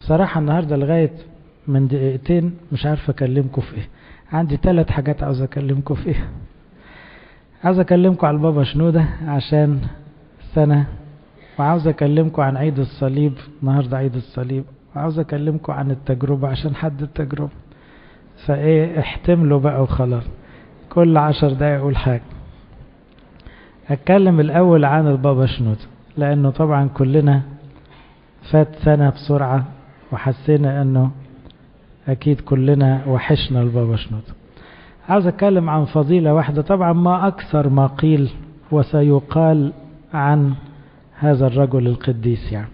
بصراحة النهاردة لغاية من دقيقتين مش عارف أكلمكم في إيه. عندي ثلاث حاجات عاوز أكلمكم في إيه. عاوز أكلمكم على البابا شنودة عشان سنة وعاوز أكلمكم عن عيد الصليب النهاردة عيد الصليب. وعاوز أكلمكم عن التجربة عشان حد التجربة. فإيه احتملوا بقى وخلاص. كل عشر دقايق أقول حاجة. أتكلم الأول عن البابا شنودة لأنه طبعا كلنا فات سنة بسرعة وحسينا أنه أكيد كلنا وحشنا البابا شنودة عاوز أتكلم عن فضيلة واحدة. طبعا ما أكثر ما قيل وسيقال عن هذا الرجل القديس يعني.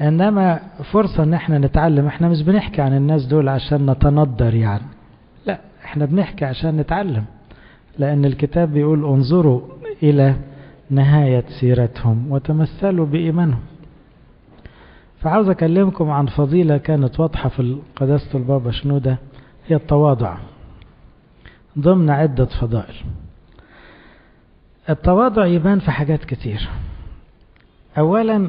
إنما فرصة إن إحنا نتعلم. إحنا مش بنحكي عن الناس دول عشان نتندر يعني. لا إحنا بنحكي عشان نتعلم. لأن الكتاب بيقول انظروا إلى نهاية سيرتهم وتمثلوا بإيمانهم. فعاوز أكلمكم عن فضيلة كانت واضحة في قداسة البابا شنودة هي التواضع ضمن عدة فضائل. التواضع يبان في حاجات كتير. أولا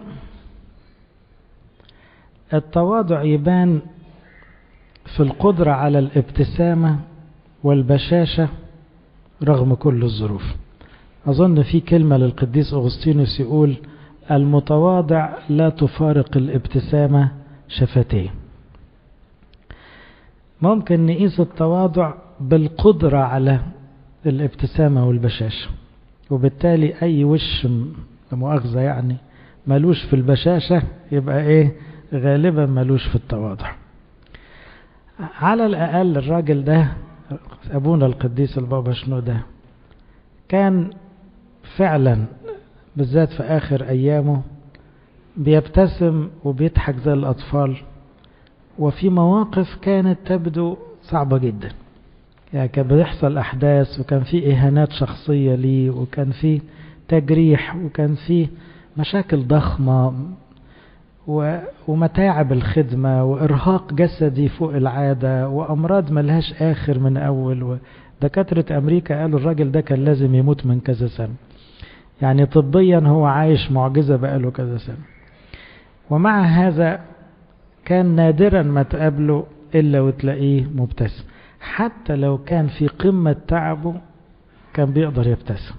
التواضع يبان في القدرة على الابتسامة والبشاشة رغم كل الظروف. أظن في كلمة للقديس أغسطينوس يقول المتواضع لا تفارق الابتسامة شفتيه ممكن نقيس التواضع بالقدرة على الابتسامة والبشاشة وبالتالي أي وش مؤاخذة يعني ملوش في البشاشة يبقى إيه؟ غالبا ملوش في التواضع. على الأقل الراجل ده أبونا القديس البابا شنودة كان فعلا بالذات في آخر أيامه بيبتسم وبيضحك زي الأطفال وفي مواقف كانت تبدو صعبة جدا. يعني كان بيحصل أحداث وكان في إهانات شخصية ليه وكان في تجريح وكان في مشاكل ضخمة ومتاعب الخدمة وإرهاق جسدي فوق العادة وأمراض ملهاش آخر من أول دكاترة أمريكا قالوا الراجل ده كان لازم يموت من كذا سنة. يعني طبيا هو عايش معجزة بقاله كذا سنة. ومع هذا كان نادرا ما تقابله إلا وتلاقيه مبتسم. حتى لو كان في قمة تعبه كان بيقدر يبتسم.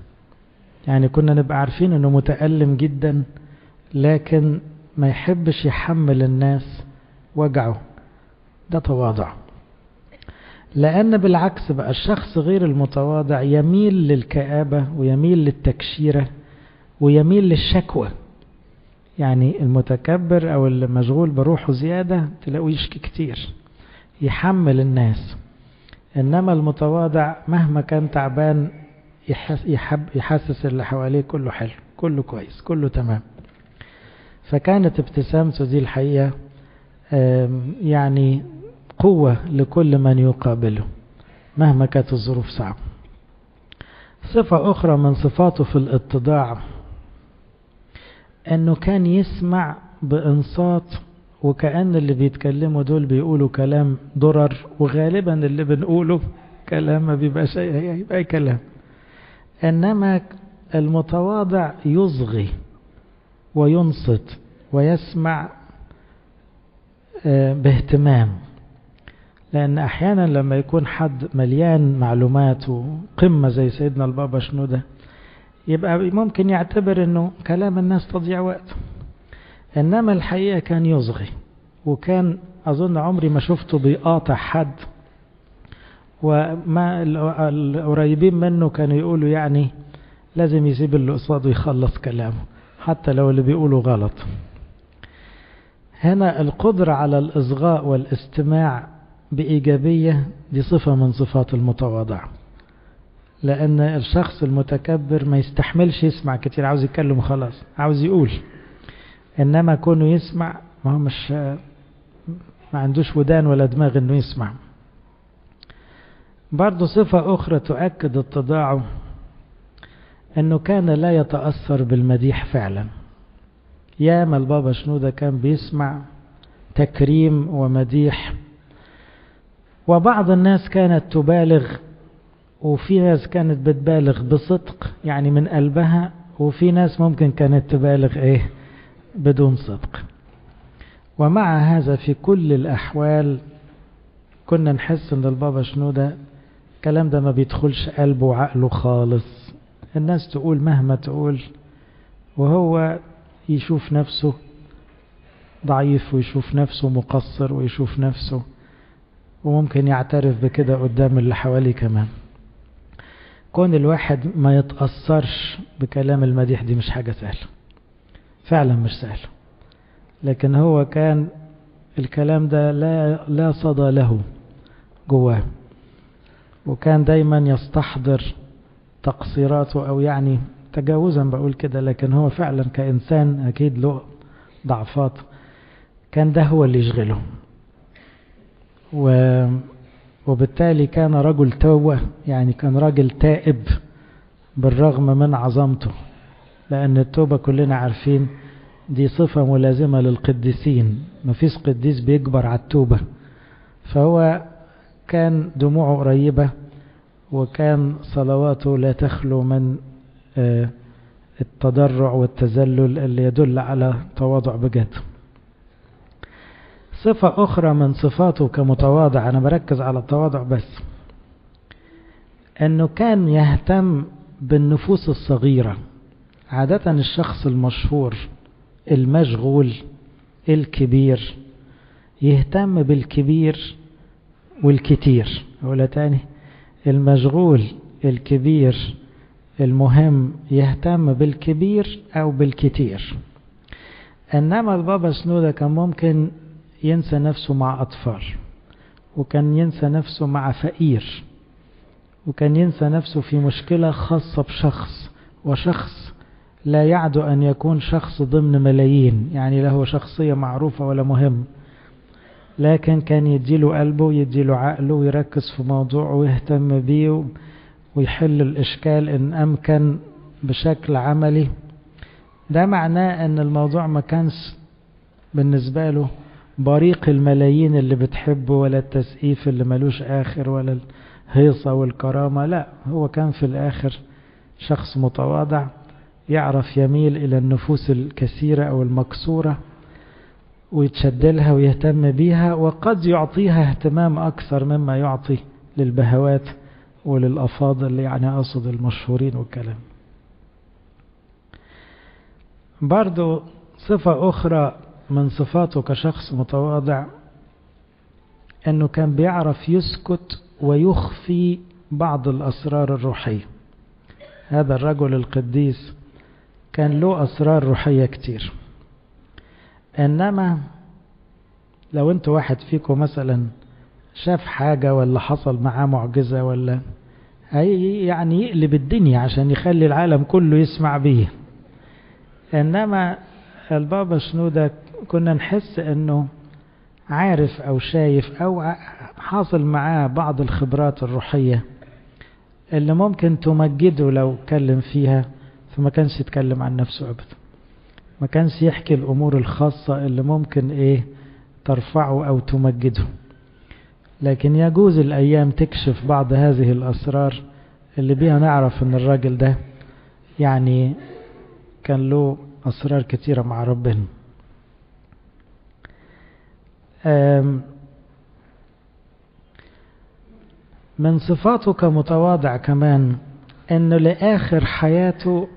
يعني كنا نبقى عارفين إنه متألم جدا لكن ما يحبش يحمل الناس وجعه. ده تواضع. لأن بالعكس بقى الشخص غير المتواضع يميل للكآبة ويميل للتكشيرة ويميل للشكوى. يعني المتكبر أو اللي مشغول بروحه زيادة تلاقوا يشكي كتير يحمل الناس. إنما المتواضع مهما كان تعبان يحب يحسس اللي حواليه كله حلو كله كويس كله تمام. فكانت ابتسامته دي الحقيقة يعني قوة لكل من يقابله مهما كانت الظروف صعبة. صفة أخرى من صفاته في الاتضاع أنه كان يسمع بإنصات وكأن اللي بيتكلموا دول بيقولوا كلام ضرر وغالبا اللي بنقوله كلام ما بيبقاش أي كلام. إنما المتواضع يصغي وينصت ويسمع باهتمام. لأن أحيانا لما يكون حد مليان معلومات وقمة زي سيدنا البابا شنودة يبقى ممكن يعتبر أنه كلام الناس تضيع وقت. إنما الحقيقة كان يصغي وكان أظن عمري ما شفته بيقاطع حد وما القريبين منه كانوا يقولوا يعني لازم يسيب اللي قصاده يخلص كلامه حتى لو اللي بيقوله غلط. هنا القدرة على الإصغاء والاستماع بإيجابية دي صفة من صفات المتواضع. لأن الشخص المتكبر ما يستحملش يسمع. كتير عاوز يتكلم خلاص عاوز يقول. إنما كونه يسمع ما هو مش ما عندوش ودان ولا دماغ إنه يسمع. برضه صفة أخرى تؤكد اتضاعه أنه كان لا يتأثر بالمديح فعلا. ياما البابا شنودة كان بيسمع تكريم ومديح وبعض الناس كانت تبالغ وفي ناس كانت بتبالغ بصدق يعني من قلبها وفي ناس ممكن كانت تبالغ إيه؟ بدون صدق. ومع هذا في كل الأحوال كنا نحس إن البابا شنودة الكلام ده ما بيدخلش قلبه وعقله خالص. الناس تقول مهما تقول وهو يشوف نفسه ضعيف ويشوف نفسه مقصر ويشوف نفسه وممكن يعترف بكده قدام اللي حواليه كمان. كون الواحد ما يتأثرش بكلام المديح دي مش حاجة سهلة. فعلا مش سهلة. لكن هو كان الكلام ده لا لا صدى له جواه. وكان دايما يستحضر تقصيراته أو يعني تجاوزا بقول كده لكن هو فعلا كإنسان أكيد له ضعفات. كان ده هو اللي يشغله. وبالتالي كان رجل توبة يعني كان راجل تائب بالرغم من عظمته لأن التوبة كلنا عارفين دي صفة ملازمة للقديسين مفيش قديس بيكبر على التوبة. فهو كان دموعه قريبة وكان صلواته لا تخلو من التضرع والتذلل اللي يدل على تواضع بجد. صفة أخرى من صفاته كمتواضع أنا بركز على التواضع بس. أنه كان يهتم بالنفوس الصغيرة. عادة الشخص المشهور المشغول الكبير يهتم بالكبير والكتير. ولا تاني المشغول الكبير المهم يهتم بالكبير أو بالكتير. إنما البابا سنودة كان ممكن ينسى نفسه مع أطفال وكان ينسى نفسه مع فقير وكان ينسى نفسه في مشكلة خاصة بشخص وشخص لا يعدو أن يكون شخص ضمن ملايين يعني له شخصية معروفة ولا مهم. لكن كان يديله قلبه يديله عقله ويركز في موضوعه ويهتم بيه ويحل الإشكال إن أمكن بشكل عملي. ده معناه أن الموضوع ما كانش بالنسبة له بريق الملايين اللي بتحبه ولا التسقيف اللي ملوش آخر ولا الهيصة والكرامة. لا هو كان في الآخر شخص متواضع يعرف يميل إلى النفوس الكثيرة أو المكسورة ويتشدلها ويهتم بيها وقد يعطيها اهتمام أكثر مما يعطي للبهوات وللأفاضل يعني أقصد المشهورين والكلام. برضو صفة أخرى من صفاته كشخص متواضع أنه كان بيعرف يسكت ويخفي بعض الأسرار الروحية. هذا الرجل القديس كان له أسرار روحية كتير. إنما لو أنت واحد فيكم مثلا شاف حاجة ولا حصل معاه معجزة ولا هي يعني يقلب الدنيا عشان يخلي العالم كله يسمع بيه. إنما البابا شنودة كنا نحس إنه عارف أو شايف أو حاصل معاه بعض الخبرات الروحية اللي ممكن تمجده لو اتكلم فيها فما كانش يتكلم عن نفسه أبدا. ما كانش يحكي الأمور الخاصة اللي ممكن إيه ترفعه أو تمجده. لكن يجوز الأيام تكشف بعض هذه الأسرار اللي بيها نعرف أن الراجل ده يعني كان له أسرار كثيرة مع ربنا من صفاته كمتواضع كمان أنه لآخر حياته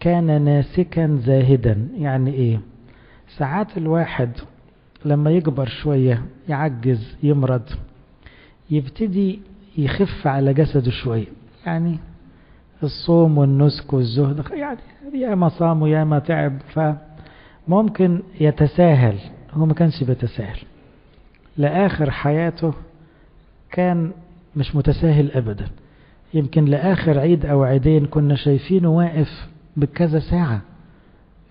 كان ناسكا زاهدا. يعني إيه؟ ساعات الواحد لما يكبر شوية يعجز يمرض يبتدي يخف على جسده شوية. يعني الصوم والنسك والزهد يعني يا ما صام ويا ما تعب فممكن يتساهل. هو ما كانش بيتساهل. لآخر حياته كان مش متساهل أبدا. يمكن لآخر عيد أو عيدين كنا شايفينه واقف بكذا ساعة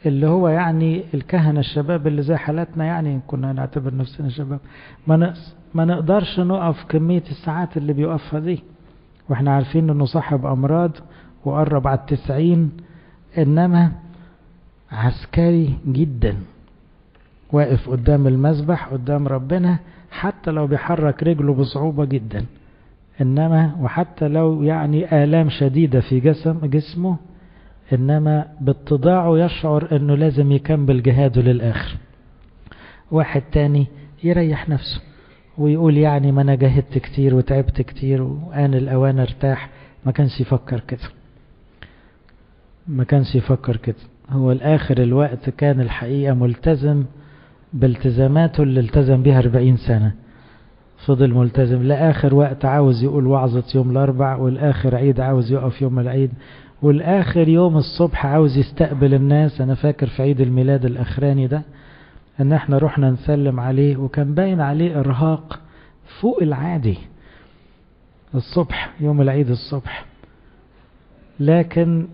اللي هو يعني الكهنة الشباب اللي زي حالاتنا يعني كنا نعتبر نفسنا شباب. ما, ما نقدرش نقف كمية الساعات اللي بيوقفها دي. وإحنا عارفين إنه صاحب أمراض وقرب على التسعين إنما عسكري جدا. واقف قدام المذبح قدام ربنا حتى لو بيحرك رجله بصعوبة جدا. إنما وحتى لو يعني آلام شديدة في جسم جسمه إنما باتضاعه يشعر إنه لازم يكمل جهاده للآخر. واحد تاني يريح نفسه ويقول يعني ما أنا جاهدت كتير وتعبت كتير وآن الأوان ارتاح. ما كانش يفكر كده. ما كانش يفكر كده. هو الآخر الوقت كان الحقيقة ملتزم بالتزاماته اللي التزم بها 40 سنة. فضل ملتزم. لآخر وقت عاوز يقول وعظة يوم الأربع والآخر عيد عاوز يقف يوم العيد والآخر يوم الصبح عاوز يستقبل الناس. أنا فاكر في عيد الميلاد الأخراني ده إن إحنا رحنا نسلم عليه وكان باين عليه إرهاق فوق العادي. الصبح يوم العيد الصبح. لكن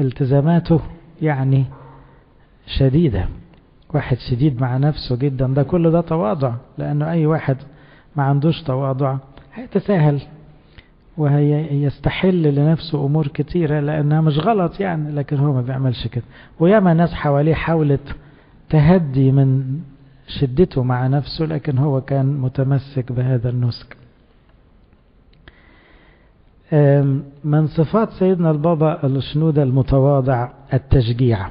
التزاماته يعني شديدة. واحد شديد مع نفسه جدا. ده كل ده تواضع لأنه أي واحد ما عندوش تواضع هيتساهل ويستحل لنفسه أمور كتيرة لأنها مش غلط يعني لكن هو ما بيعملش كده. وياما ناس حواليه حاولت تهدي من شدته مع نفسه لكن هو كان متمسك بهذا النسك. من صفات سيدنا البابا الشنودة المتواضع التشجيع.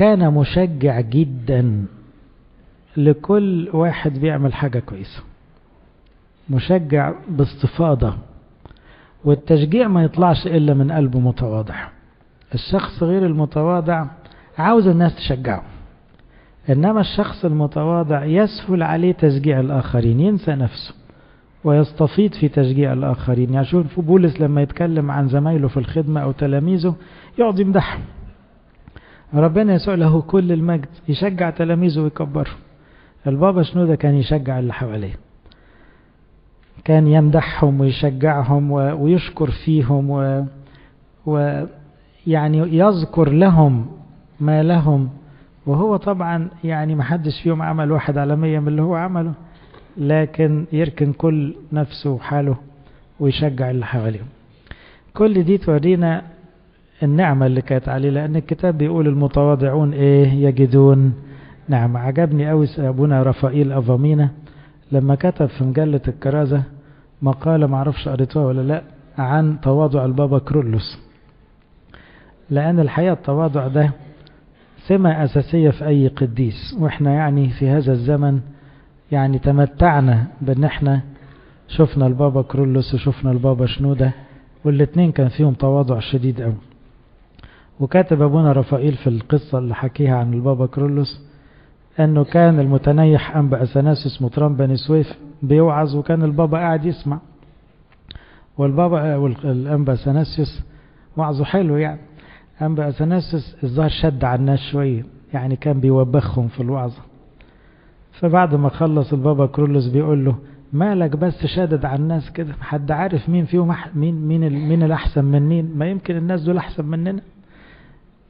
كان مشجع جدا لكل واحد بيعمل حاجة كويسة. مشجع باستفاضة والتشجيع ما يطلعش إلا من قلبه متواضع. الشخص غير المتواضع عاوز الناس تشجعه إنما الشخص المتواضع يسهل عليه تشجيع الآخرين ينسى نفسه ويستفيض في تشجيع الآخرين. يعني شوف بولس لما يتكلم عن زمايله في الخدمة أو تلاميذه يقعد يمدحهم. ربنا يسوع له كل المجد يشجع تلاميذه ويكبرهم البابا شنودة كان يشجع اللي حواليه. كان يمدحهم ويشجعهم ويشكر فيهم و... ويعني يذكر لهم ما لهم. وهو طبعا يعني محدش فيهم عمل واحد على مية من اللي هو عمله لكن يركن كل نفسه وحاله ويشجع اللي حواليهم كل دي تورينا النعمة اللي كانت عليه لأن الكتاب بيقول المتواضعون إيه؟ يجدون. نعمة عجبني قوي أبونا رفائيل أفامينا لما كتب في مجلة الكرازة مقالة معرفش قريتوها ولا لأ عن تواضع البابا كرولوس. لأن الحقيقة التواضع ده سمة أساسية في أي قديس وإحنا يعني في هذا الزمن يعني تمتعنا بأن إحنا شفنا البابا كرولوس وشفنا البابا شنودة والاتنين كان فيهم تواضع شديد قوي وكاتب أبونا رفائيل في القصة اللي حكيها عن البابا كرولوس أنه كان المتنيح أنبا أثناسيوس مطران بني سويف بيوعظ وكان البابا قاعد يسمع. والبابا والأنبا أثناسيوس وعظه حلو يعني. أنبا أثناسيوس الظاهر شد على الناس شوية يعني كان بيوبخهم في الوعظة فبعد ما خلص البابا كرولوس بيقول له مالك بس شادد على الناس كده؟ حد عارف مين فيهم مين مين مين الأحسن من مين؟ ما يمكن الناس دول أحسن مننا.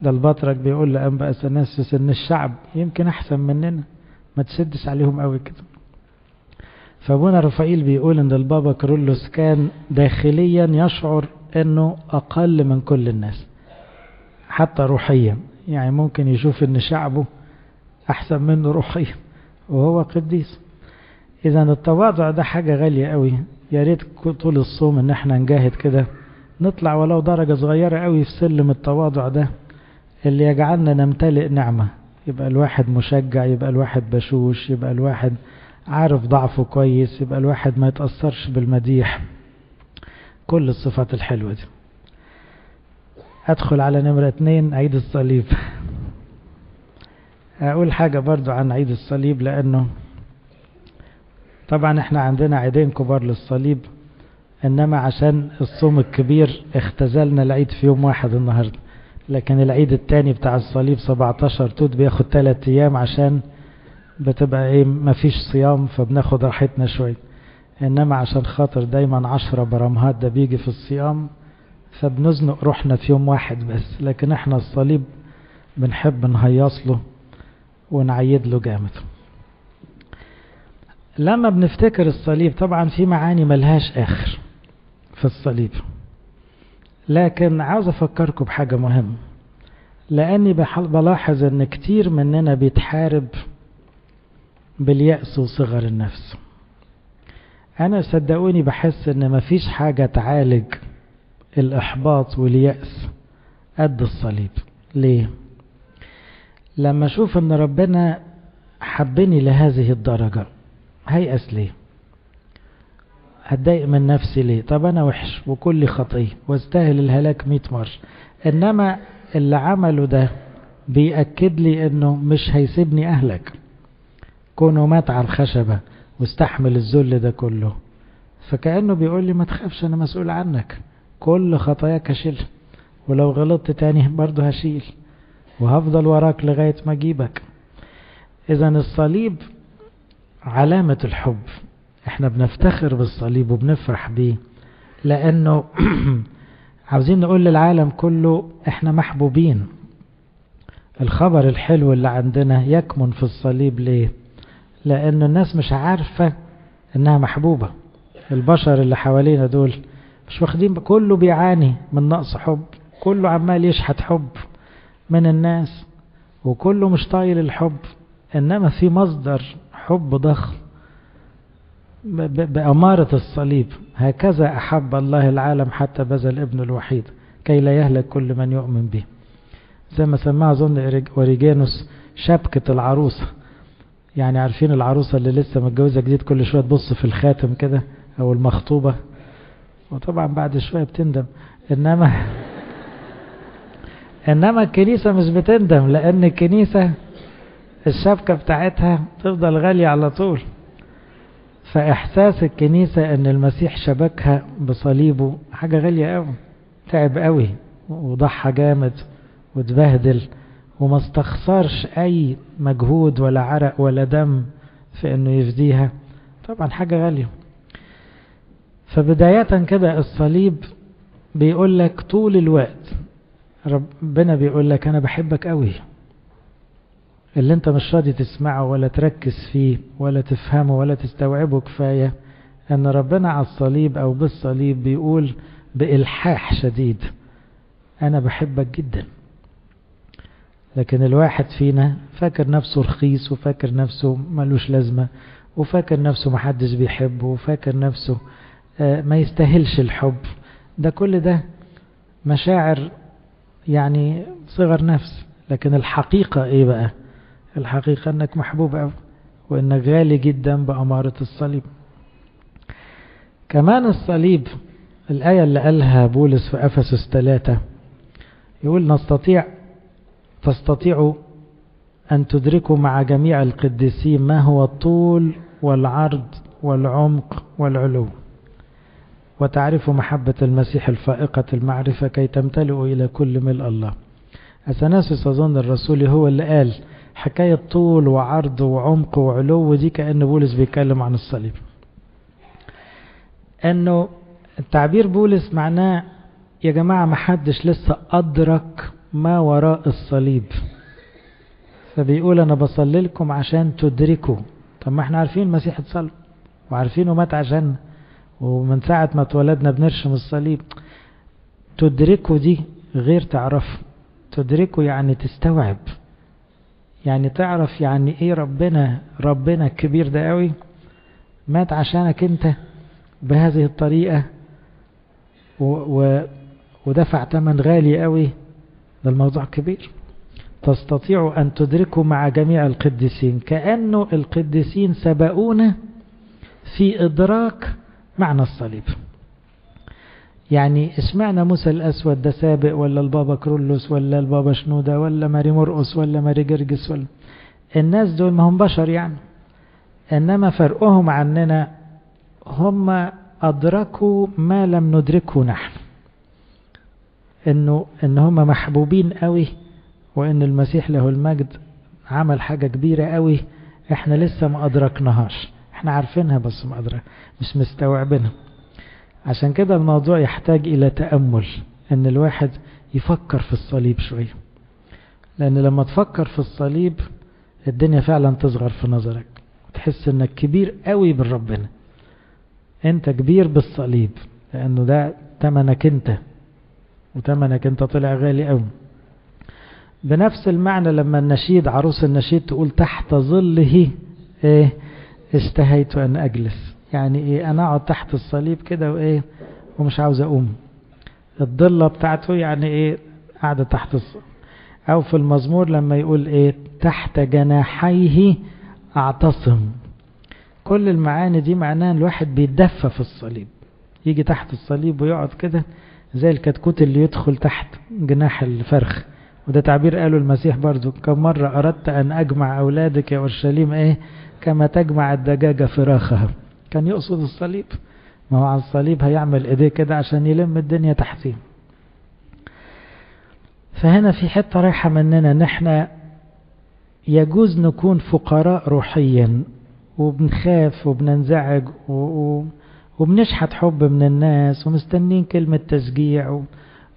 ده البطرك بيقول لأنبا أثناسيوس إن الشعب. يمكن أحسن مننا. ما تشدش عليهم قوي كده. فأبونا رفائيل بيقول إن البابا كرولوس كان داخليا يشعر إنه أقل من كل الناس. حتى روحيا. يعني ممكن يشوف إن شعبه أحسن منه روحيا. وهو قديس. اذا التواضع ده حاجة غالية قوي. يا ريت طول الصوم إن إحنا نجاهد كده. نطلع ولو درجة صغيرة قوي في سلم التواضع ده. اللي يجعلنا نمتلئ نعمة. يبقى الواحد مشجع يبقى الواحد بشوش يبقى الواحد عارف ضعفه كويس يبقى الواحد ما يتأثرش بالمديح. كل الصفات الحلوة دي. أدخل على نمرة اتنين عيد الصليب. أقول حاجة برضو عن عيد الصليب لأنه طبعا إحنا عندنا عيدين كبار للصليب إنما عشان الصوم الكبير اختزلنا العيد في يوم واحد النهاردة. لكن العيد التاني بتاع الصليب 17 توت بياخد 3 أيام عشان بتبقى إيه مفيش صيام فبناخد راحتنا شوية. إنما عشان خاطر دايما عشرة برمهات ده بيجي في الصيام فبنزنق روحنا في يوم واحد بس. لكن إحنا الصليب بنحب نهيص له ونعيد له جامد. لما بنفتكر الصليب طبعا في معاني ملهاش آخر في الصليب. لكن عاوز أفكركم بحاجة مهمة. لأني بلاحظ إن كتير مننا بيتحارب باليأس وصغر النفس. أنا صدقوني بحس إن مفيش حاجة تعالج الإحباط واليأس قد الصليب. ليه؟ لما أشوف إن ربنا حبني لهذه الدرجة هيأس ليه؟ هتضايق من نفسي ليه؟ طب أنا وحش وكل خطية واستاهل الهلاك مئة مرة. إنما اللي عمله ده بيأكد لي إنه مش هيسيبني أهلك. كونه مات على الخشبة واستحمل الذل ده كله. فكأنه بيقول لي ما تخافش أنا مسؤول عنك. كل خطاياك هشيلها ولو غلطت تاني برضه هشيل. وهفضل وراك لغاية ما أجيبك. اذا الصليب علامة الحب. إحنا بنفتخر بالصليب وبنفرح بيه لأنه عاوزين نقول للعالم كله إحنا محبوبين. الخبر الحلو اللي عندنا يكمن في الصليب ليه؟ لأن الناس مش عارفة إنها محبوبة. البشر اللي حوالينا دول مش واخدين كله بيعاني من نقص حب كله عمال يشحت حب من الناس وكله مش طايل الحب إنما في مصدر حب ضخم. بأمارة الصليب. هكذا أحب الله العالم حتى بذل ابن الوحيد كي لا يهلك كل من يؤمن به. زي ما سماها أظن أوريجانوس شبكة العروسة يعني عارفين العروسة اللي لسه متجوزة جديد كل شوية تبص في الخاتم كده أو المخطوبة؟ وطبعا بعد شوية بتندم. إنما إنما الكنيسة مش بتندم لأن الكنيسة الشبكة بتاعتها تفضل غالية على طول. فإحساس الكنيسة أن المسيح شبكها بصليبه حاجة غالية قوي تعب قوي وضحى جامد وتبهدل وما استخسرش أي مجهود ولا عرق ولا دم في أنه يفديها. طبعا حاجة غالية. فبداية كده الصليب بيقول لك طول الوقت ربنا بيقول لك أنا بحبك قوي اللي انت مش راضي تسمعه ولا تركز فيه ولا تفهمه ولا تستوعبه كفاية ان ربنا على الصليب أو بالصليب بيقول بإلحاح شديد. أنا بحبك جدا. لكن الواحد فينا فاكر نفسه رخيص وفاكر نفسه ملوش لازمة وفاكر نفسه محدش بيحبه وفاكر نفسه ما يستاهلش الحب. ده كل ده مشاعر يعني صغر نفس. لكن الحقيقة إيه بقى؟ الحقيقة أنك محبوب أوي وأنك غالي جدا بأمارة الصليب. كمان الصليب الآية اللي قالها بولس في أفسس 3 يقول نستطيع تستطيعوا أن تدركوا مع جميع القديسين ما هو الطول والعرض والعمق والعلو وتعرفوا محبة المسيح الفائقة المعرفة كي تمتلئوا إلى كل ملء الله. أثناسس أظن الرسول هو اللي قال حكاية طول وعرض وعمق وعلو دي كأن بولس بيتكلم عن الصليب. أنه التعبير بولس معناه يا جماعة محدش لسه أدرك ما وراء الصليب. فبيقول أنا بصلي لكم عشان تدركوا. طب ما إحنا عارفين المسيح اتصلب وعارفينه مات عشان ومن ساعة ما اتولدنا بنرشم الصليب. تدركوا دي غير تعرفوا تدركوا يعني تستوعب. يعني تعرف يعني إيه ربنا ربنا الكبير ده قوي؟ مات عشانك أنت بهذه الطريقة و و ودفع ثمن غالي قوي ده الموضوع كبير. تستطيع أن تدركوا مع جميع القديسين كأنه القديسين سبقونا في إدراك معنى الصليب. يعني اشمعنى موسى الأسود ده سابق ولا البابا كرولوس ولا البابا شنودة ولا ماري مرقس ولا ماري جرجس ولا؟ الناس دول ما هم بشر يعني. إنما فرقهم عننا هم أدركوا ما لم ندركه نحن. إنه إن هم محبوبين قوي وإن المسيح له المجد عمل حاجة كبيرة قوي إحنا لسه ما أدركناهاش. إحنا عارفينها بس ما أدرك مش مستوعبينها. عشان كده الموضوع يحتاج إلى تأمل إن الواحد يفكر في الصليب شوية. لأن لما تفكر في الصليب الدنيا فعلا تصغر في نظرك. تحس إنك كبير قوي بالربنا أنت كبير بالصليب لأنه ده تمنك أنت وتمنك أنت طلع غالي قوي. بنفس المعنى لما النشيد عروس النشيد تقول تحت ظله إيه اشتهيت أن أجلس. يعني إيه أنا أقعد تحت الصليب كده وإيه ومش عاوز أقوم. الضلة بتاعته يعني إيه قاعدة تحت الصليب أو في المزمور لما يقول إيه تحت جناحيه أعتصم. كل المعاني دي معناها الواحد بيتدفى في الصليب. يجي تحت الصليب ويقعد كده زي الكتكوت اللي يدخل تحت جناح الفرخ. وده تعبير قاله المسيح برضو. كم مرة أردت أن أجمع أولادك يا أورشليم إيه كما تجمع الدجاجة فراخها. كان يقصد الصليب ما هو على الصليب هيعمل إيديه كده عشان يلم الدنيا تحتيه فهنا في حتة رايحة مننا إن إحنا يجوز نكون فقراء روحيا وبنخاف وبننزعج و... وبنشحت حب من الناس ومستنين كلمة تشجيع.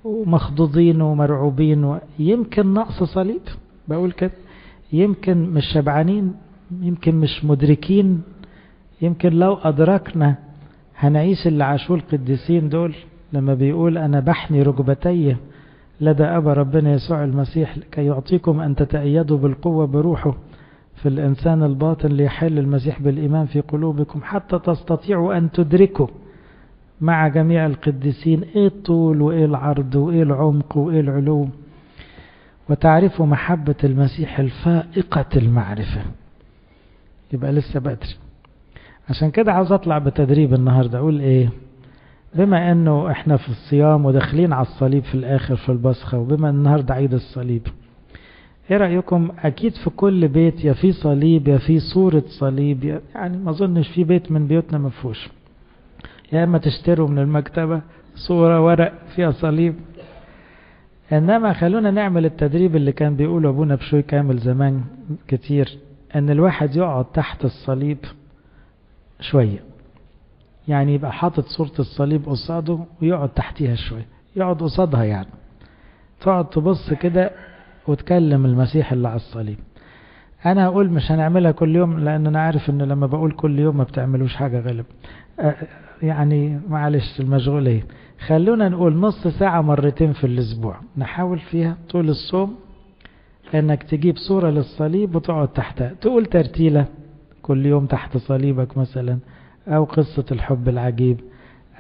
ومخضوضين ومرعوبين. يمكن نقص صليب بقول كده يمكن مش شبعانين يمكن مش مدركين يمكن لو أدركنا هنعيش اللي عاشوه القديسين دول لما بيقول أنا بحني ركبتي لدى أبا ربنا يسوع المسيح كي يعطيكم أن تتأيدوا بالقوة بروحه في الإنسان الباطن ليحل المسيح بالإيمان في قلوبكم حتى تستطيعوا أن تدركوا مع جميع القديسين إيه الطول وإيه العرض وإيه العمق وإيه العلو وتعرفوا محبة المسيح الفائقة المعرفة. يبقى لسه بدري. عشان كده عاوز أطلع بتدريب النهاردة. أقول إيه؟ بما انه إحنا في الصيام وداخلين على الصليب في الآخر في البصخة وبما إن النهاردة عيد الصليب إيه رأيكم؟ أكيد في كل بيت يا في صليب يا في صورة صليب يعني ما اظنش في بيت من بيوتنا ما فيهوش. يا إما تشتروا من المكتبة صورة ورق فيها صليب. إنما خلونا نعمل التدريب اللي كان بيقوله أبونا بشوي كامل زمان كتير إن الواحد يقعد تحت الصليب. شوية. يعني يبقى حاطط صورة الصليب قصاده ويقعد تحتيها شوية. يقعد قصادها يعني. تقعد تبص كده وتكلم المسيح اللي على الصليب. أنا هقول مش هنعملها كل يوم لأن أنا عارف إن لما بقول كل يوم ما بتعملوش حاجة غالب يعني معلش المشغولية. خلونا نقول نص ساعة مرتين في الأسبوع. نحاول فيها طول الصوم انك تجيب صورة للصليب وتقعد تحتها. تقول ترتيلة. كل يوم تحت صليبك مثلا أو قصة الحب العجيب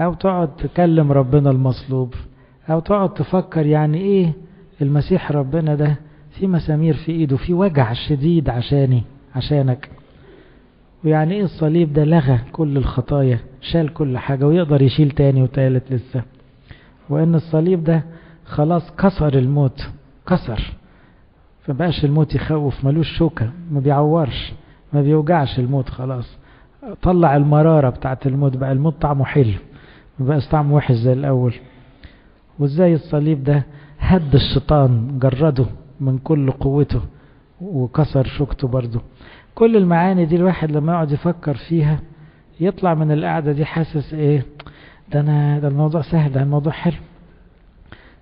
أو تقعد تكلم ربنا المصلوب أو تقعد تفكر يعني إيه المسيح ربنا ده؟ في مسامير في إيده في وجع شديد عشاني عشانك. ويعني إيه الصليب ده؟ لغى كل الخطايا شال كل حاجة ويقدر يشيل تاني وتالت لسه. وإن الصليب ده خلاص كسر الموت كسر. فبقاش الموت يخوف ملوش شوكة ما بيعورش. ما بيوجعش الموت خلاص. طلع المرارة بتاعت الموت بقى الموت طعمه حلو ما بقاش طعمه وحش زي الأول. وإزاي الصليب ده هد الشيطان جرده من كل قوته وكسر شوكته برضه. كل المعاني دي الواحد لما يقعد يفكر فيها يطلع من القعدة دي حاسس إيه؟ ده أنا ده الموضوع سهل ده الموضوع حلو.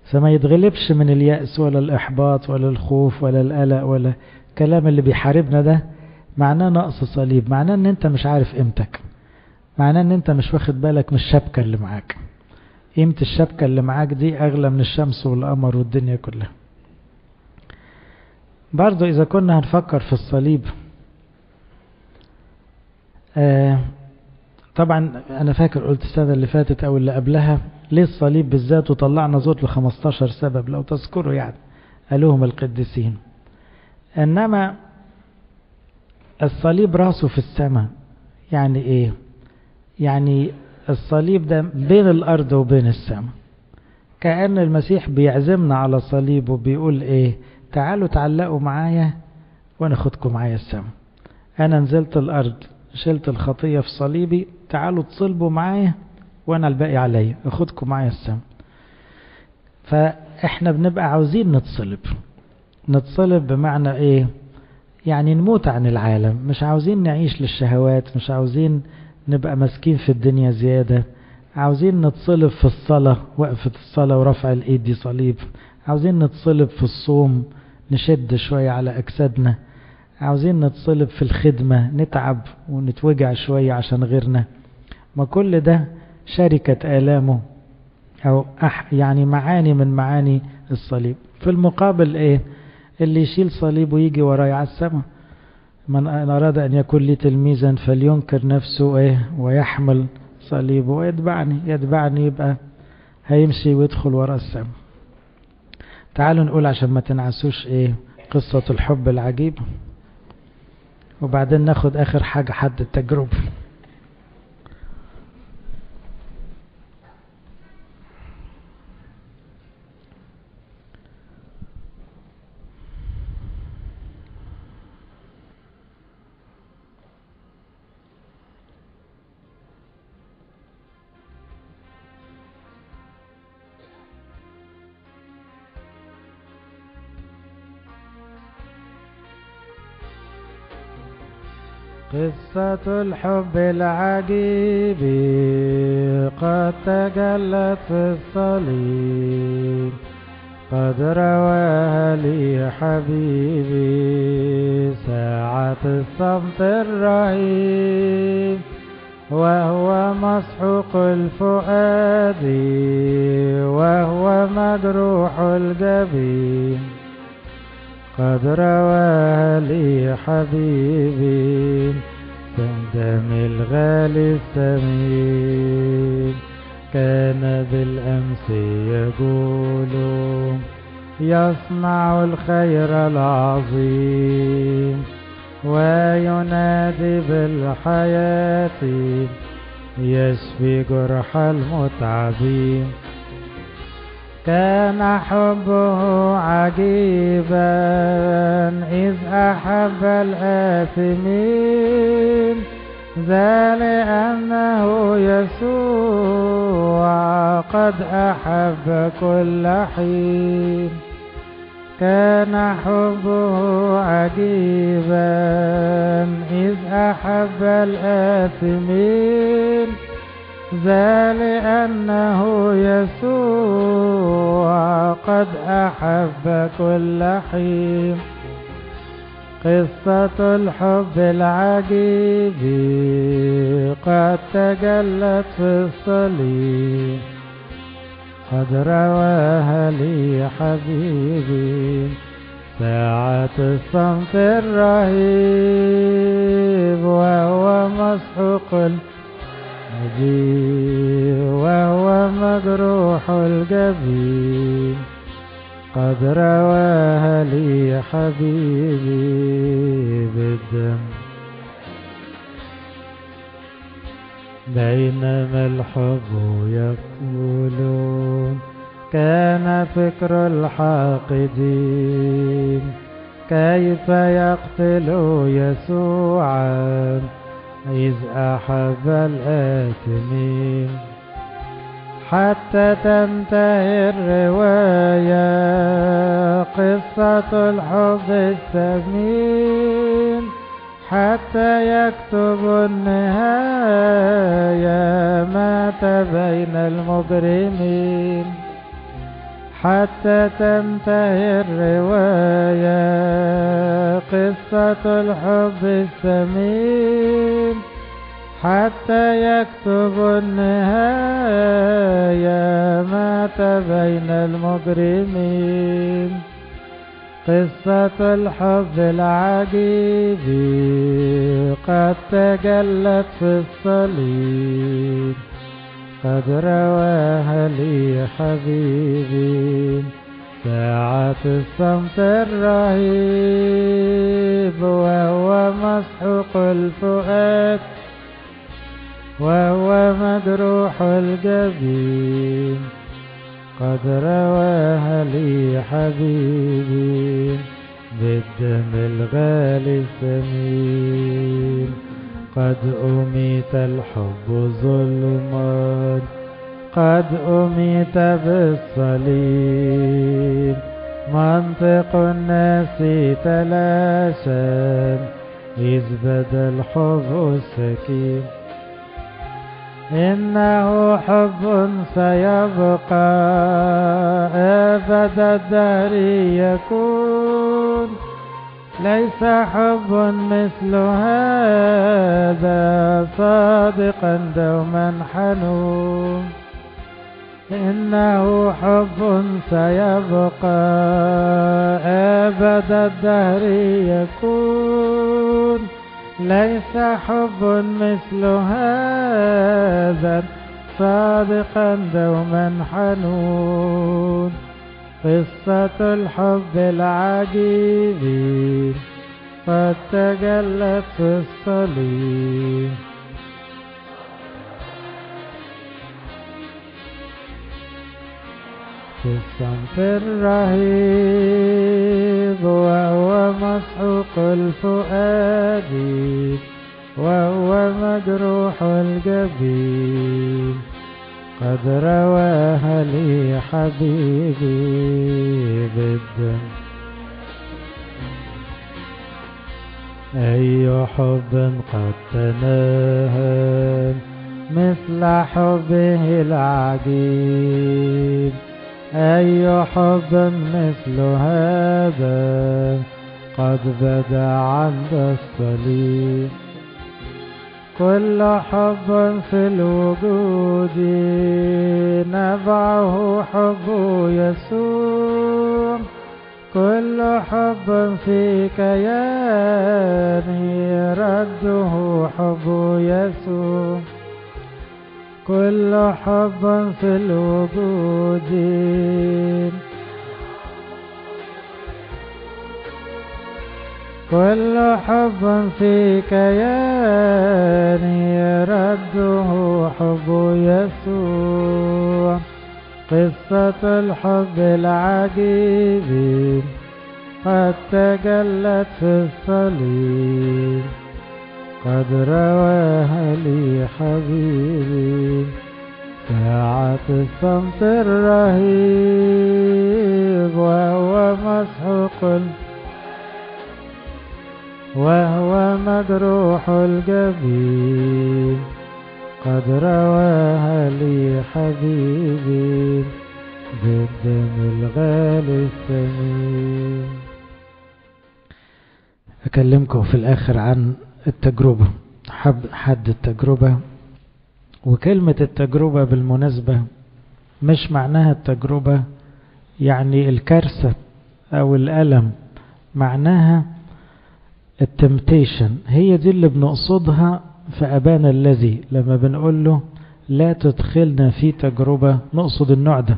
فما يتغلبش من اليأس ولا الإحباط ولا الخوف ولا القلق ولا الكلام اللي بيحاربنا ده معناه نقص صليب معناه إن أنت مش عارف قيمتك معناه إن أنت مش واخد بالك من الشبكة اللي معاك. قيمة الشبكة اللي معاك دي أغلى من الشمس والقمر والدنيا كلها. برضو إذا كنا هنفكر في الصليب آه طبعا أنا فاكر قلت السنة اللي فاتت أو اللي قبلها ليه الصليب بالذات وطلعنا زوت ل 15 سبب لو تذكروا يعني قالوهم القديسين. إنما الصليب راسه في السماء. يعني إيه؟ يعني الصليب ده بين الأرض وبين السماء. كأن المسيح بيعزمنا على صليب وبيقول إيه؟ تعالوا تعلقوا معايا وأنا اخدكم معايا السماء. أنا نزلت الأرض شلت الخطية في صليبي تعالوا تصلبوا معايا وأنا الباقي عليا اخدكم معايا السماء. فإحنا بنبقى عاوزين نتصلب. نتصلب بمعنى إيه؟ يعني نموت عن العالم. مش عاوزين نعيش للشهوات مش عاوزين نبقى ماسكين في الدنيا زيادة. عاوزين نتصلب في الصلاة وقفة الصلاة ورفع الإيد دي صليب. عاوزين نتصلب في الصوم نشد شوية على أجسادنا. عاوزين نتصلب في الخدمة نتعب ونتوجع شوية عشان غيرنا. ما كل ده شركة آلامه أو أح يعني معاني من معاني الصليب. في المقابل إيه؟ اللي يشيل صليب ويجي ورايا على السماء. من أراد أن يكون لي تلميذا فلينكر نفسه إيه ويحمل صليبه ويتبعني يتبعني يبقى هيمشي ويدخل وراء السماء. تعالوا نقول عشان ما تنعسوش إيه قصة الحب العجيب. وبعدين ناخد آخر حاجة حد التجربة. قصة الحب العجيب قد تجلت في الصليب قد رواها لي حبيبي ساعة الصمت الرهيب وهو مسحوق الفؤاد وهو مجروح الجبين. قد رواها لي حبيبي دم الغالي الثمين كان بالأمس يقول يصنع الخير العظيم وينادي بالحياة يشفي جرح المتعبين. كان حبه عجيبا إذ أحب الآثمين ذا لأنه يسوع قد أحب كل حين كان حبه عجيبا إذ أحب الآثمين ذا لأنه يسوع قد أحب كل حين قصة الحب العجيب قد تجلت في الصليب قد رواها لي حبيبي ساعة الصمت الرهيب وهو مسحوق وهو مجروح الجبين. قد رواها لي حبيبي بالدم. بينما الحب يقولون كان فكر الحاقدين. كيف يقتل يسوعا؟ إذ أحب الآثمين حتى تنتهي الرواية قصة الحب الثمين حتى يكتب النهاية مات بين المجرمين. حتى تنتهي الرواية قصة الحب الثمين حتى يكتب النهاية مات بين المجرمين. قصة الحب العجيب قد تجلت في الصليب. قد رواها لي حبيبي. ساعة الصمت الرهيب وهو مسحوق الفؤاد وهو مجروح الجبين قد رواها لي حبيبي بالدم الغالي الثمين قد أميت الحب ظلما قد أميت بالصليب. منطق الناس تلاشى إذ بدا الحب السكين. إنه حب سيبقى أبد الدهر يكون. ليس حب مثل هذا صادقا دوما حنون إنه حب سيبقى أبد الدهر يكون. ليس حب مثل هذا صادقا دوما حنون قصة الحب العجيب قد تجلت في الصليب. في الصمت الرهيب وهو مسحوق الفؤاد وهو مجروح الجبين. قد رواها لي حبيبي بالدم أي حب قد تناهى مثل حبه العجيب. أي حب مثل هذا قد بدأ عند الصليب كل حب في الوجود نبعه حب يسوع. كل حب في كياني رده حب يسوع. كل حب في الوجود كل حب في كياني رده حب يسوع. قصة الحب العجيب قد تجلت في الصليب قد رواها لي حبيبي. ساعة الصمت الرهيب وهو مسحوق وهو مجروح الجبين قد رواها لي حبيبي بالدم الغالي الثمين أكلمكم في الآخر عن التجربة حب حد التجربة. وكلمة التجربة بالمناسبة مش معناها التجربة يعني الكارثة أو الألم معناها التمتيشن هي دي اللي بنقصدها في أبانا الذي. لما بنقول له لا تدخلنا في تجربة نقصد النوع ده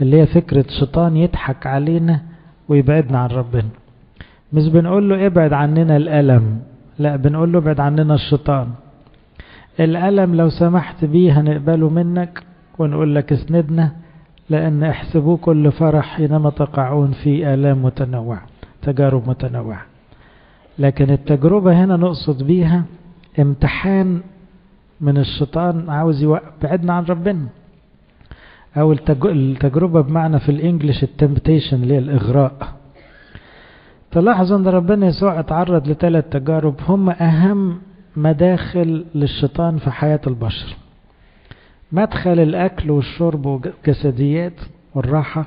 اللي هي فكرة شيطان يضحك علينا ويبعدنا عن ربنا. مش بنقول له ابعد عننا الألم لا بنقول له ابعد عننا الشيطان. الألم لو سمحت بيه هنقبله منك ونقول لك اسندنا لأن احسبوه كل فرح حينما تقعون في آلام متنوعة تجارب متنوعة. لكن التجربة هنا نقصد بيها امتحان من الشيطان عاوز يبعدنا عن ربنا. أو التجربة بمعنى في الإنجليش التمبتيشن اللي هي الإغراء. تلاحظوا أن ربنا يسوع اتعرض لثلاث تجارب هم أهم مداخل للشيطان في حياة البشر. مدخل الأكل والشرب والجسديات والراحة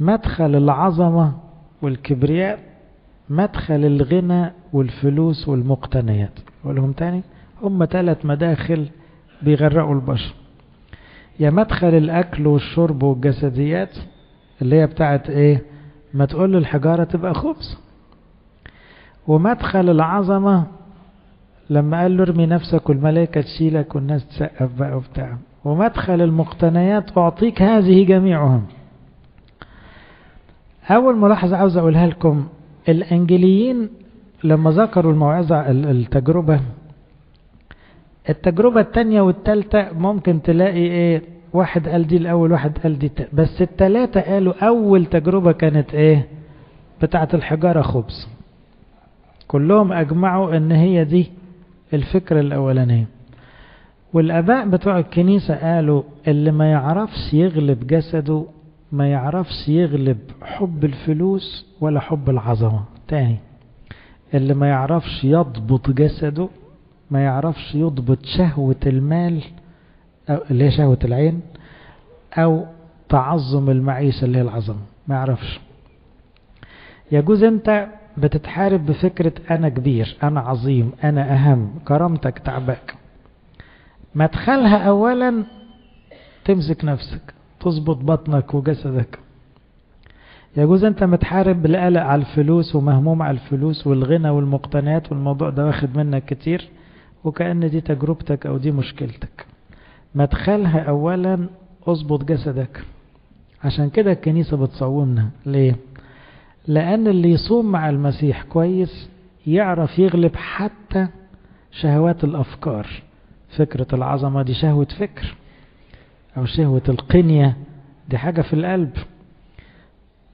مدخل العظمة والكبرياء مدخل الغنى والفلوس والمقتنيات. أقولهم تاني هم ثلاث مداخل بيغرقوا البشر. يا مدخل الأكل والشرب والجسديات اللي هي بتاعت إيه؟ ما تقول الحجارة تبقى خبز. ومدخل العظمة لما قال له ارمي نفسك والملائكة تشيلك والناس تسقف بقى وبتاع. ومدخل المقتنيات أعطيك هذه جميعهم. أول ملاحظة عاوز أقولها لكم الأنجليين لما ذكروا الموعظة التجربة التجربة التانية والتالتة ممكن تلاقي إيه واحد قال دي الأول واحد قال دي التالتة بس التلاتة قالوا أول تجربة كانت إيه بتاعة الحجارة خبز. كلهم أجمعوا إن هي دي الفكرة الأولانية. والآباء بتوع الكنيسة قالوا اللي ما يعرفش يغلب جسده ما يعرفش يغلب حب الفلوس ولا حب العظمة. تاني اللي ما يعرفش يضبط جسده ما يعرفش يضبط شهوة المال أو اللي هي شهوة العين أو تعظم المعيشة اللي هي العظمة. ما يعرفش. يجوز أنت بتتحارب بفكرة أنا كبير أنا عظيم أنا أهم كرامتك تعبك. مدخلها أولا تمسك نفسك. تظبط بطنك وجسدك. يجوز أنت متحارب بالقلق على الفلوس ومهموم على الفلوس والغنى والمقتنيات والموضوع ده واخد منك كتير وكأن دي تجربتك أو دي مشكلتك. مدخلها أولا اظبط جسدك. عشان كده الكنيسة بتصومنا. ليه؟ لأن اللي يصوم مع المسيح كويس يعرف يغلب حتى شهوات الأفكار. فكرة العظمة دي شهوة فكر. أو شهوة القنية دي حاجة في القلب.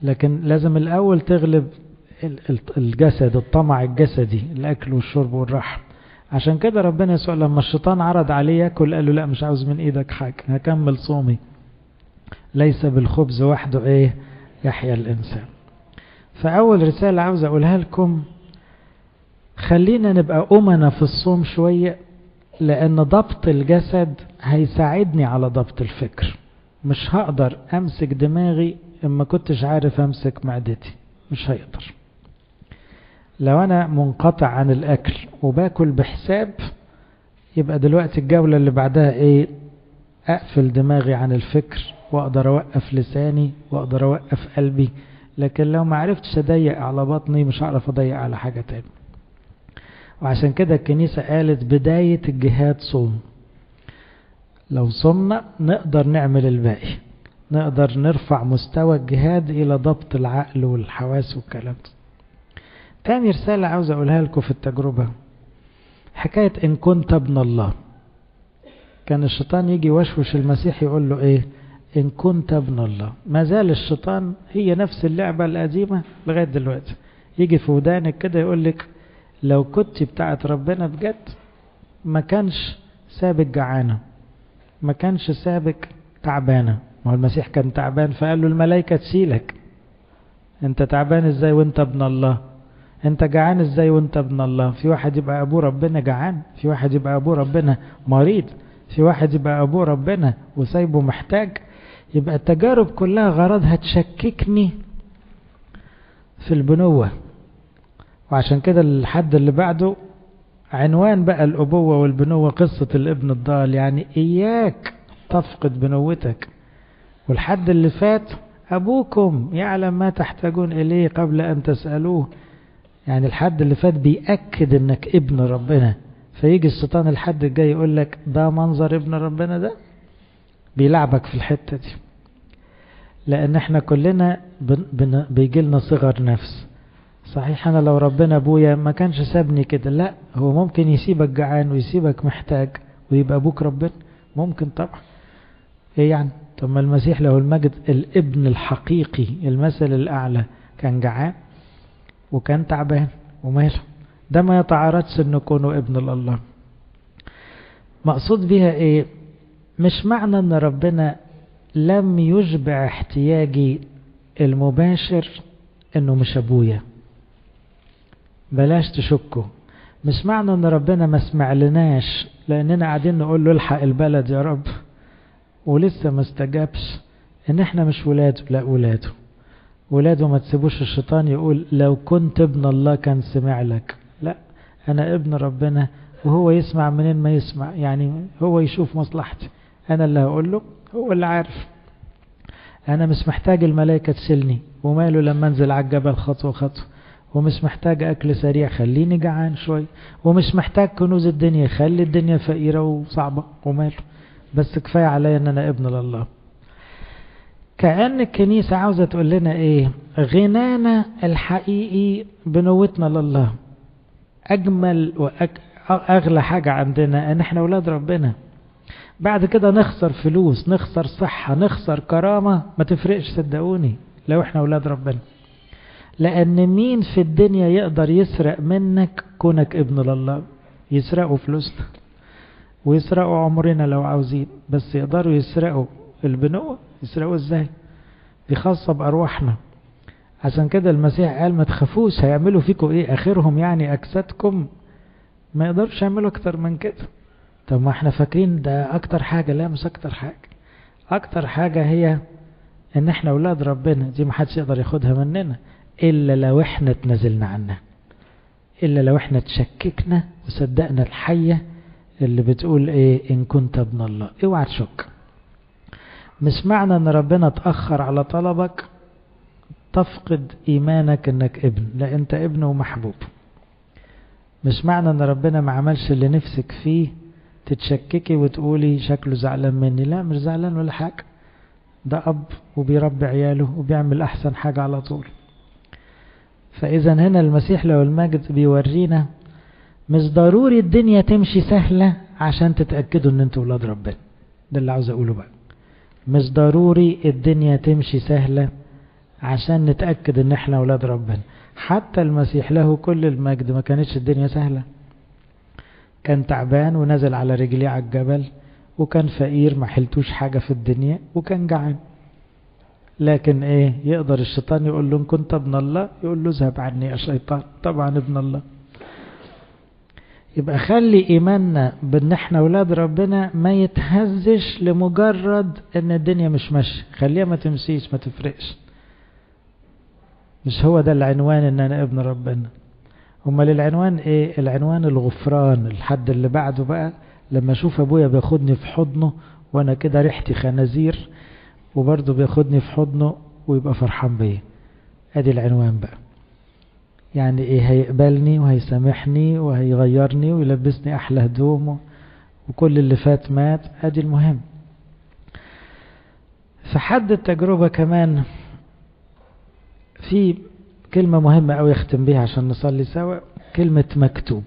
لكن لازم الأول تغلب الجسد الطمع الجسدي الأكل والشرب والراحة عشان كده ربنا يسوع لما الشيطان عرض عليه ياكل قال له لا مش عاوز من إيدك حاجة هكمل صومي. ليس بالخبز وحده إيه؟ يحيا الإنسان. فأول رسالة عاوز أقولها لكم خلينا نبقى أمنا في الصوم شوية. لأن ضبط الجسد هيساعدني على ضبط الفكر. مش هقدر أمسك دماغي اما كنتش عارف أمسك معدتي. مش هيقدر. لو أنا منقطع عن الأكل وباكل بحساب يبقى دلوقتي الجولة اللي بعدها إيه؟ أقفل دماغي عن الفكر وأقدر أوقف لساني وأقدر أوقف قلبي. لكن لو ما عرفتش أضيق على بطني مش هعرف أضيق على حاجة تاني وعشان كده الكنيسة قالت بداية الجهاد صوم. لو صمنا نقدر نعمل الباقي نقدر نرفع مستوى الجهاد إلى ضبط العقل والحواس والكلام ده. تاني رسالة عاوز أقولها لكم في التجربة. حكاية إن كنت ابن الله. كان الشيطان يجي وشوش المسيح يقول له إيه؟ إن كنت ابن الله. ما زال الشيطان هي نفس اللعبة القديمة لغاية دلوقتي. يجي في ودانك كده يقول لك لو كنت بتاعت ربنا بجد ما كانش سابك جعانة ما كانش سابك تعبانة. ما هو المسيح كان تعبان فقال له الملائكة تشيلك انت تعبان إزاي وانت ابن الله؟ انت جعان إزاي وانت ابن الله؟ في واحد يبقى ابوه ربنا جعان في واحد يبقى ابوه ربنا مريض في واحد يبقى ابوه ربنا وسايبه محتاج. يبقى التجارب كلها غرضها تشككني في البنوة. وعشان كده الحد اللي بعده عنوان بقى الأبوة والبنوة قصة الابن الضال. يعني إياك تفقد بنوتك. والحد اللي فات أبوكم يعلم ما تحتاجون إليه قبل أن تسألوه. يعني الحد اللي فات بيأكد إنك ابن ربنا. فيجي الشيطان الحد الجاي يقول لك ده منظر ابن ربنا ده؟ بيلعبك في الحتة دي. لأن إحنا كلنا بيجي لنا صغر نفس. صحيح أنا لو ربنا أبويا ما كانش سابني كده لا هو ممكن يسيبك جعان ويسيبك محتاج ويبقى أبوك ربنا؟ ممكن طبعا. إيه يعني؟ طب ما المسيح له المجد الابن الحقيقي المثل الأعلى كان جعان وكان تعبان وماله. ده ما يتعارضش ان يكونوا ابن الله. مقصود بها إيه؟ مش معنى إن ربنا لم يشبع احتياجي المباشر إنه مش أبويا. بلاش تشكوا مش معنى إن ربنا ما سمعلناش لأننا قاعدين نقول له الحق البلد يا رب ولسه ما استجابش. إن إحنا مش ولاده لا ولاده. ولاده ما تسيبوش الشيطان يقول لو كنت ابن الله كان سمع لك. لا أنا ابن ربنا وهو يسمع منين ما يسمع يعني هو يشوف مصلحتي. أنا اللي هقول له هو اللي عارف. أنا مش محتاج الملائكة تشيلني وماله لما أنزل على الجبل خطوة خطوة. ومش محتاج أكل سريع خليني جعان شوي. ومش محتاج كنوز الدنيا خلي الدنيا فقيرة وصعبة وماله. بس كفاية عليا إن أنا ابن لله. كأن الكنيسة عاوزة تقول لنا إيه؟ غنانا الحقيقي بنوتنا لله. أجمل واغلى حاجة عندنا إن إحنا أولاد ربنا. بعد كده نخسر فلوس نخسر صحة نخسر كرامة. ما تفرقش صدقوني لو إحنا أولاد ربنا. لأن مين في الدنيا يقدر يسرق منك كونك ابن لله؟ يسرقوا فلوسنا. ويسرقوا عمرنا لو عاوزين. بس يقدروا يسرقوا البنوة؟ يسرقوا إزاي؟ دي خاصة بأرواحنا. عشان كده المسيح قال ما تخافوش هيعملوا فيكم إيه؟ آخرهم يعني أجسادكم. ما يقدرش يعملوا أكتر من كده. طب ما إحنا فاكرين ده أكتر حاجة لا مش أكتر حاجة. أكتر حاجة هي إن إحنا أولاد ربنا. دي ما حدش يقدر ياخدها مننا. إلا لو إحنا اتنازلنا عنها. إلا لو إحنا تشككنا وصدقنا الحية اللي بتقول إيه إن كنت ابن الله. اوعى تشك. مش معنى إن ربنا اتأخر على طلبك. تفقد إيمانك إنك ابن لا أنت ابن ومحبوب. مش معنى إن ربنا ما عملش اللي نفسك فيه تتشككي وتقولي شكله زعلان مني. لا مش زعلان ولا حاجة. ده أب وبيربي عياله وبيعمل أحسن حاجة على طول. فإذا هنا المسيح لو المجد بيورينا مش ضروري الدنيا تمشي سهلة عشان تتأكدوا إن أنتوا ولاد ربنا. ده اللي عاوز أقوله بقى. مش ضروري الدنيا تمشي سهلة عشان نتأكد إن إحنا ولاد ربنا. حتى المسيح له كل المجد ما كانتش الدنيا سهلة. كان تعبان ونزل على رجليه على الجبل وكان فقير ما حلتوش حاجة في الدنيا وكان جعان. لكن إيه يقدر الشيطان يقول له إن كنت ابن الله يقول له اذهب عني يا شيطان. طبعا ابن الله. يبقى خلي إيماننا بأن إحنا أولاد ربنا ما يتهزش لمجرد إن الدنيا مش ماشية. خليها ما تمشيش ما تفرقش. مش هو ده العنوان إن أنا ابن ربنا. أمال العنوان إيه؟ العنوان الغفران الحد اللي بعده بقى لما أشوف أبويا بياخدني في حضنه وأنا كده ريحتي خنازير وبرضه بياخدني في حضنه ويبقى فرحان بيا. ادي العنوان بقى. يعني إيه هيقبلني وهيسامحني وهيغيرني ويلبسني أحلى هدوم وكل اللي فات مات. ادي المهم. في حد التجربة كمان في كلمة مهمة أوي يختم بيها عشان نصلي سوا. كلمة مكتوب.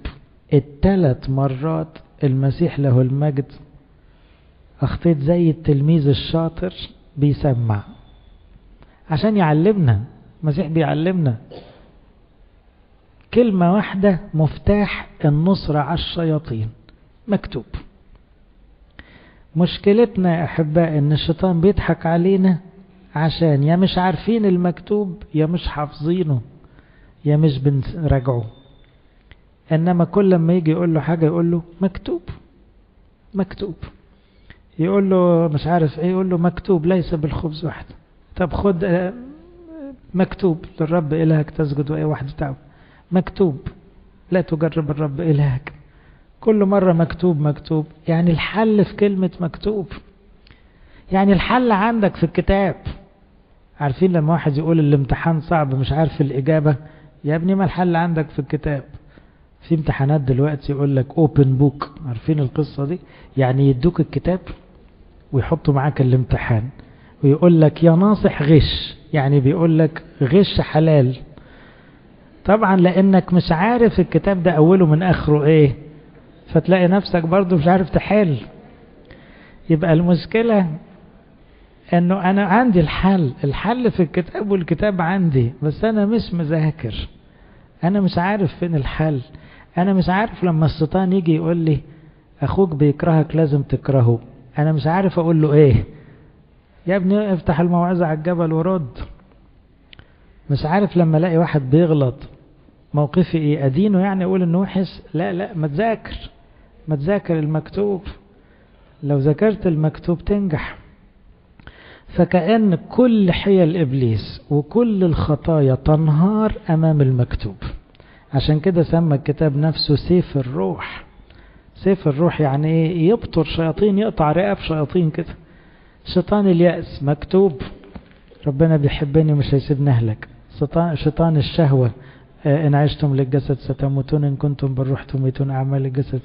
التلات مرات المسيح له المجد. أخطيت زي التلميذ الشاطر. بيسمع. عشان يعلمنا المسيح بيعلمنا. كلمة واحدة مفتاح النصرة على الشياطين. مكتوب. مشكلتنا يا أحباء إن الشيطان بيضحك علينا عشان يا مش عارفين المكتوب يا مش حافظينه يا مش بنراجعه. إنما كل ما يجي يقول له حاجة يقول له مكتوب. مكتوب. يقول له مش عارف إيه يقول له مكتوب ليس بالخبز واحد طب خد مكتوب للرب إلهك تسجد وإيه واحد تعب مكتوب لا تجرب الرب إلهك. كل مرة مكتوب مكتوب. يعني الحل في كلمة مكتوب. يعني الحل عندك في الكتاب. عارفين لما واحد يقول الامتحان صعب مش عارف الإجابة؟ يا ابني ما الحل عندك في الكتاب. في امتحانات دلوقتي يقول لك open book عارفين القصة دي؟ يعني يدوك الكتاب. ويحطوا معاك الامتحان. ويقول لك يا ناصح غش. يعني بيقول لك غش حلال. طبعا لأنك مش عارف الكتاب ده أوله من آخره إيه. فتلاقي نفسك برضو مش عارف تحل. يبقى المشكلة إنه أنا عندي الحل. الحل في الكتاب والكتاب عندي. بس أنا مش مذاكر. أنا مش عارف فين الحل. أنا مش عارف لما الشيطان يجي يقول لي أخوك بيكرهك لازم تكرهه. أنا مش عارف أقول له إيه. يا ابني افتح الموعظة على الجبل ورد. مش عارف لما ألاقي واحد بيغلط موقفي إيه. أدينه يعني أقول إنه وحش؟ لا لا ما تذاكر. ما تذاكر المكتوب. لو ذاكرت المكتوب تنجح. فكأن كل حيل إبليس وكل الخطايا تنهار أمام المكتوب. عشان كده سمى الكتاب نفسه سيف الروح. سيف الروح يعني إيه؟ يبطر شياطين يقطع رقاب شياطين كده. شيطان اليأس مكتوب. ربنا بيحبني ومش هيسيبني أهلك. شيطان, الشهوة. إن عشتم للجسد ستموتون إن كنتم بالروح تميتون أعمال الجسد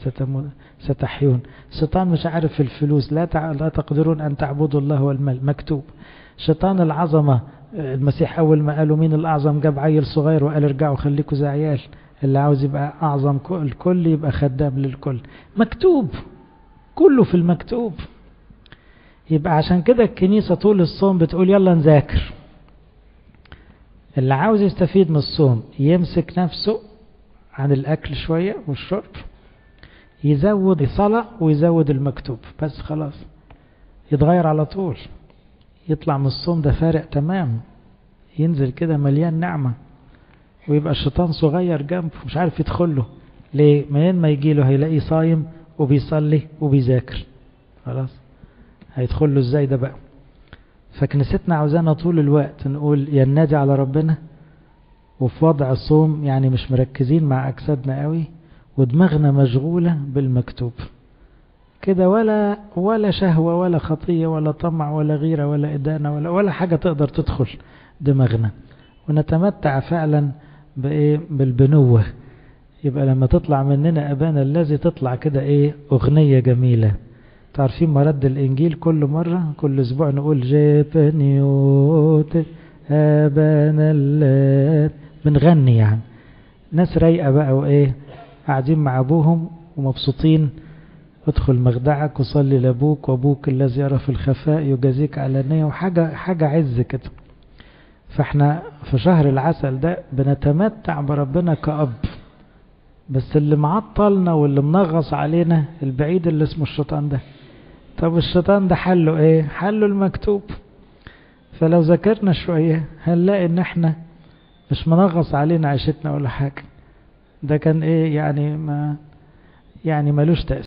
ستحيون. شيطان مش عارف الفلوس. لا. لا تقدرون أن تعبدوا الله والمال مكتوب. شيطان العظمة. المسيح أول ما قالوا مين الأعظم؟ جاب عيل صغير وقال ارجعوا خليكوا زي عيال. اللي عاوز يبقى أعظم الكل يبقى خدام للكل. مكتوب. كله في المكتوب. يبقى عشان كده الكنيسة طول الصوم بتقول يلا نذاكر. اللي عاوز يستفيد من الصوم يمسك نفسه عن الأكل شوية والشرب يزود صلاة ويزود المكتوب. بس خلاص. يتغير على طول. يطلع من الصوم ده فارق تمام. ينزل كده مليان نعمة. ويبقى الشيطان صغير جنبه مش عارف يدخله ليه؟ منين ما يجي له هيلاقيه صايم وبيصلي وبيذاكر. خلاص؟ هيدخل له إزاي ده بقى؟ فكنيستنا عاوزانا طول الوقت نقول ينادي على ربنا وفي وضع الصوم يعني مش مركزين مع أجسادنا قوي ودماغنا مشغولة بالمكتوب. كده ولا ولا شهوة ولا خطية ولا طمع ولا غيرة ولا إدانة ولا ولا حاجة تقدر تدخل دماغنا. ونتمتع فعلا بإيه؟ بالبنوة. يبقى لما تطلع مننا أبانا الذي تطلع كده إيه؟ أغنية جميلة. تعرفين مرد الإنجيل كل مرة؟ كل أسبوع نقول جيبنيوت أبانا اللات بنغني يعني. ناس رايقة بقى وإيه؟ قاعدين مع أبوهم ومبسوطين. ادخل مخدعك وصلي لأبوك وأبوك الذي يرى في الخفاء يجازيك على النية وحاجة حاجة عز كده. فاحنا في شهر العسل ده بنتمتع بربنا كأب. بس اللي معطلنا واللي منغص علينا البعيد اللي اسمه الشيطان ده. طب الشيطان ده حله إيه؟ حله المكتوب. فلو ذاكرنا شوية هنلاقي إن إحنا مش منغص علينا عيشتنا ولا حاجة. ده كان إيه يعني ما يعني ملوش تأثير.